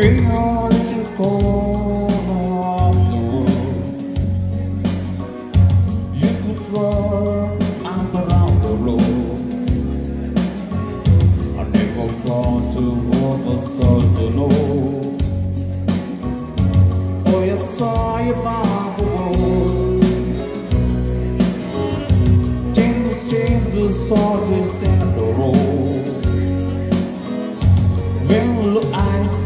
the the. You could run up around the road. I never thought to walk a soul to know. Oh, you saw your Bible. Changes, changes, sorties, the road. When look eyes,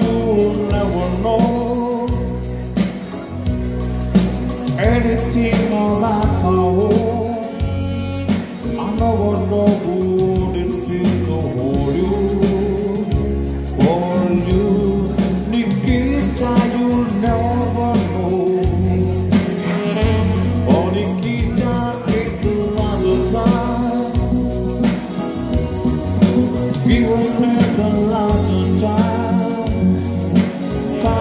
you'll never know. Anything about my home. I never know who it so hold you. For you, Nikita, you'll never know. For Nikita, the other side. We will make a lot of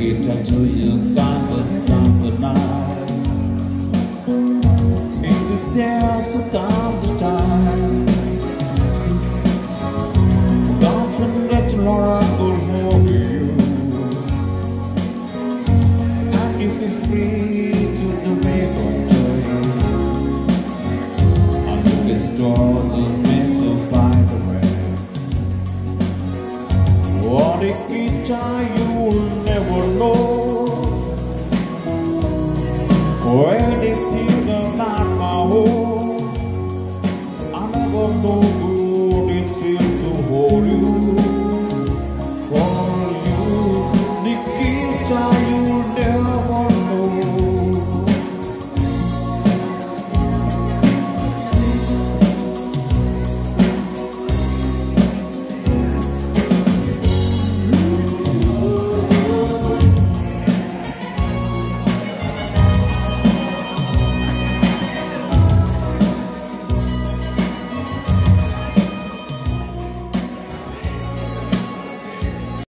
The guitar do you In the dance of time to time Laura could hold you. And if you're free to the river I look at daughters meant to find a way What a guitar you'll